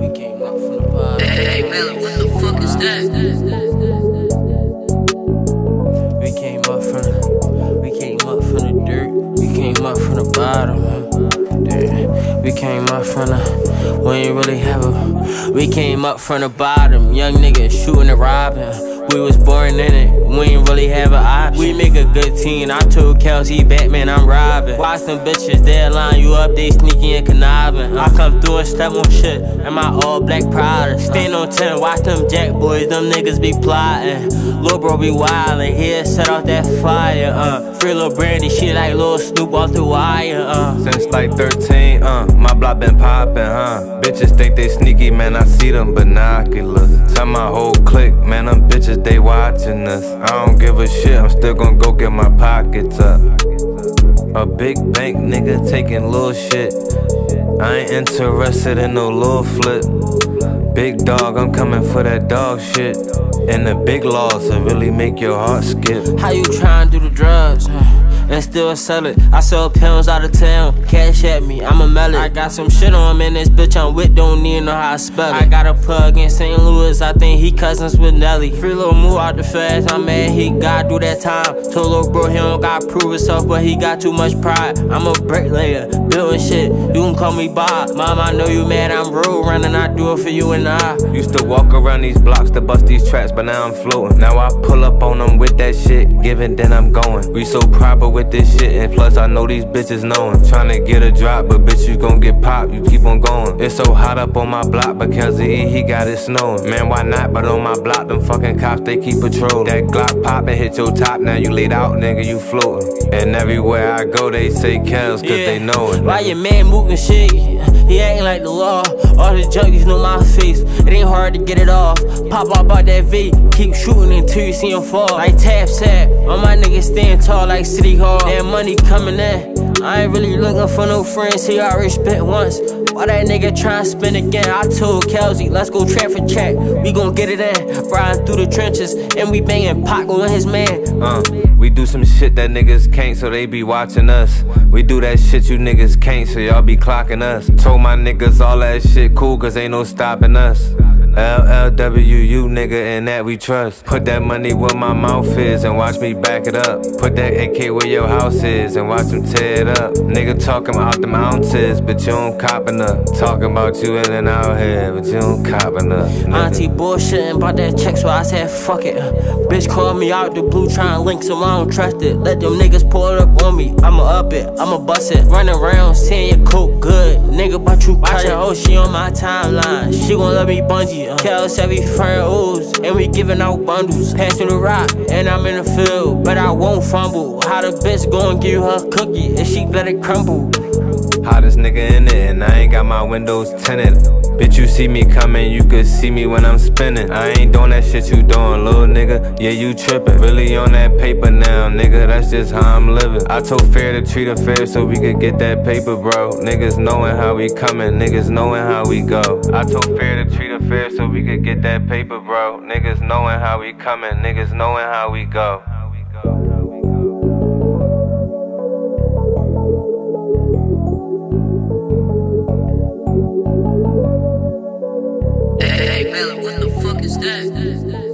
we came up from the. Hey, Melly, what the fuck is that? We came up from the, we came up from the dirt. We came up from the bottom. Yeah. We came up from the, we ain't really have a. We came up from the bottom. Young nigga shooting and robbing. We was born in it, we ain't really have an option. We make a good team. I told Kelsey Batman I'm robbing. Watch them bitches, they line you up, they sneaky and conniving. I come through and step on shit, and my all black Prada. Stand on 10, watch them jack boys, them niggas be plotting. Lil' bro be wildin', here set off that fire, uh. Free Lil' Brandy, she like Lil Snoop off the wire, uh. Since like 13, uh, my block been poppin', huh? Bitches think they sneaky, man, I see them binoculars. Tell my whole clique, man, them bitches, they watching us. I don't give a shit, I'm still gonna go get my pockets up. A big bank nigga taking little shit. I ain't interested in no little flip. Big dog, I'm coming for that dog shit. And the big loss will really make your heart skip. How you tryin' to do the drugs? Huh? And still sell it. I sell pills out of town. Cash at me, I'm a melon. I got some shit on me, and this bitch I'm with don't even know how I spell it. I got a plug in St. Louis, I think he cousins with Nelly. Free little move out the fast, I'm mad he gotta do that time. Told little bro he don't gotta prove himself, but he got too much pride. I'm a bricklayer, building shit. You can call me Bob. Mom, I know you mad, I'm road running, I do it for you and I. Used to walk around these blocks to bust these traps, but now I'm floating. Now I pull up on them with that shit, giving, then I'm going. We so proper with this shit, and plus I know these bitches knowin'. Tryna get a drop, but bitch, you gon' get popped, you keep on going. It's so hot up on my block because he, he got it snowing. Man, why not? But on my block, them fucking cops, they keep patrol. That Glock pop and hit your top, now you laid out, nigga, you floatin'. And everywhere I go, they say Kels, cause they know it. Why your man moving shit? He acting like the law. All the junkies know my face. It ain't hard to get it off. Pop up out that V, keep shooting until you see him fall. Like Tap said, all my niggas stand tall like City Hall. That money coming in. I ain't really looking for no friends. He already spent once. Why that nigga tryna spend again? I told Kelsey, let's go trap for chat. We gon' get it in. Riding through the trenches, and we banging Pac on his man. Uh, we do some shit that niggas can't, so they be watching us. We do that shit you niggas can't, so y'all be clocking us. Told my niggas all that shit cool, cause ain't no stopping us. LLWU nigga, and that we trust. Put that money where my mouth is and watch me back it up. Put that AK where your house is and watch them tear it up. Nigga talking out the mountains, but you don't copping up. Talking about you in and out here, but you don't copping up. nigga. Auntie bullshitting about that check, so I said fuck it. Bitch called me out the blue trying to link, so I don't trust it. Let them niggas pull up on me. I'ma up it, I'ma bust it. Run around saying your coke good, nigga, but you watch it. Oh, she on my timeline. She gon' let me bungee. Uh. Said we friend and we giving out bundles. Pass me the rock, and I'm in the field, but I won't fumble. How the bitch gon' give her cookie if she let it crumble? Hottest nigga in it, and I ain't got my windows tinted. Bitch, you see me coming, you could see me when I'm spinning. I ain't doing that shit you doing, little nigga. Yeah, you trippin'. Really on that paper now, nigga. That's just how I'm living. I told Fair to treat her fair so we could get that paper, bro. Niggas knowing how we coming, niggas knowing how we go. I told Fair to treat her fair so so we could get that paper, bro. Niggas knowing how we coming, niggas knowing how we go. Hey, Billy, what the fuck is that?